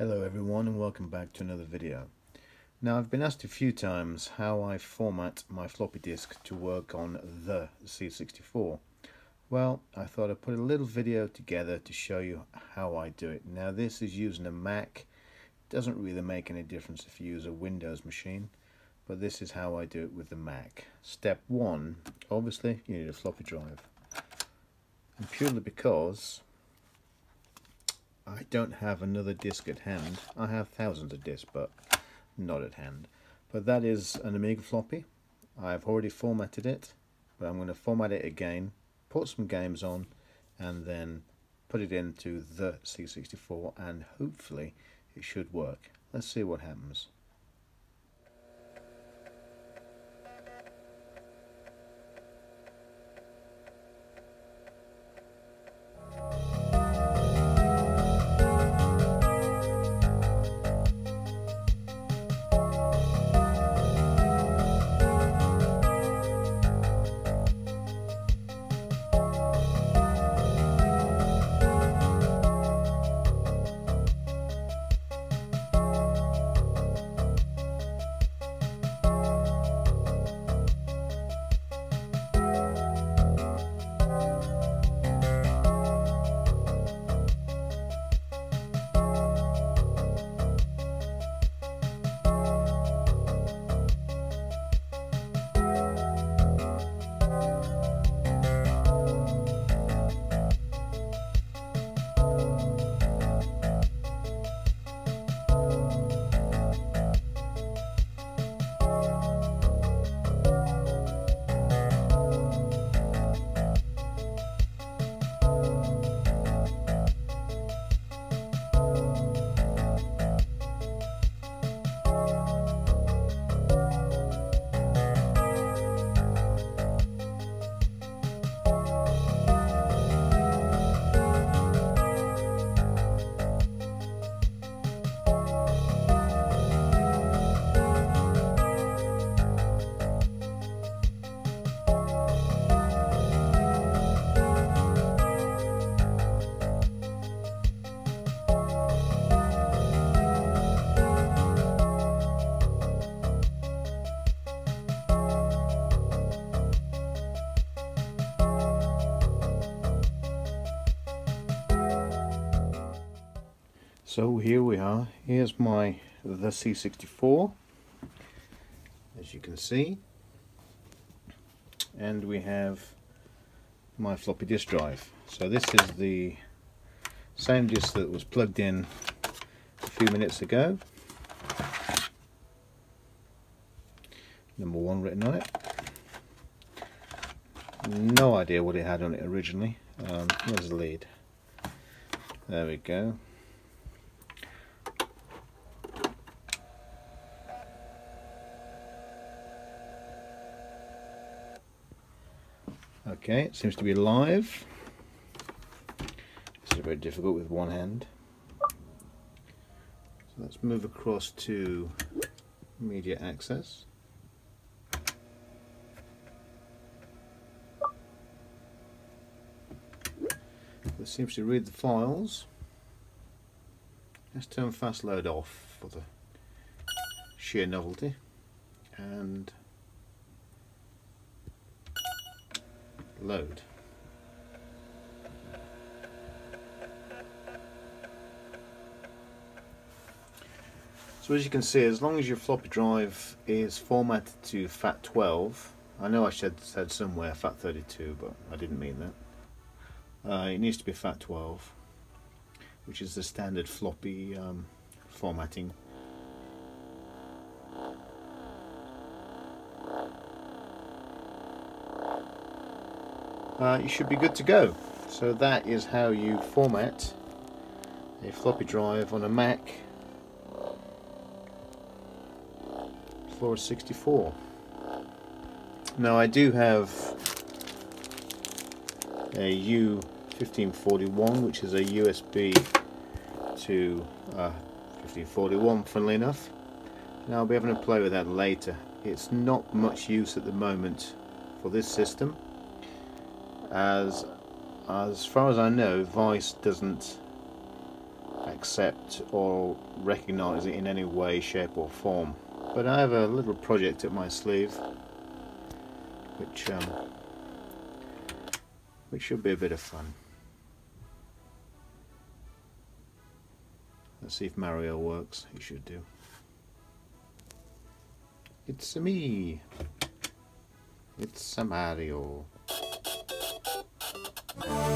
Hello everyone and welcome back to another video. Now I've been asked a few times how I format my floppy disk to work on the C64. Well, I thought I'd put a little video together to show you how I do it. Now this is using a Mac. It doesn't really make any difference if you use a Windows machine, but this is how I do it with the Mac. Step one, obviously you need a floppy drive. And purely because I don't have another disk at hand. I have thousands of disks, but not at hand. But that is an Amiga floppy. I've already formatted it, but I'm going to format it again, put some games on, and then put it into the C64, and hopefully it should work. Let's see what happens. So here we are. Here's my the C64 as you can see and we have my floppy disk drive. So this is the same disk that was plugged in a few minutes ago. Number one written on it. No idea what it had on it originally. Um, there's the lead. There we go. Okay, it seems to be live. This is very difficult with one hand. So let's move across to media access. This seems to read the files. Let's turn fast load off for the sheer novelty and load. So as you can see, as long as your floppy drive is formatted to FAT12, I know I said, said somewhere FAT32, but I didn't mean that. Uh, it needs to be FAT12, which is the standard floppy um, formatting uh, you should be good to go. So that is how you format a floppy drive on a Mac for a 64. Now I do have a U1541 which is a USB to uh, 1541 funnily enough. Now I'll be having to play with that later. It's not much use at the moment for this system as as far as I know Vice doesn't accept or recognize it in any way, shape or form. But I have a little project up my sleeve which um, which should be a bit of fun. Let's see if Mario works. He should do. It's me. It's Mario. Bye.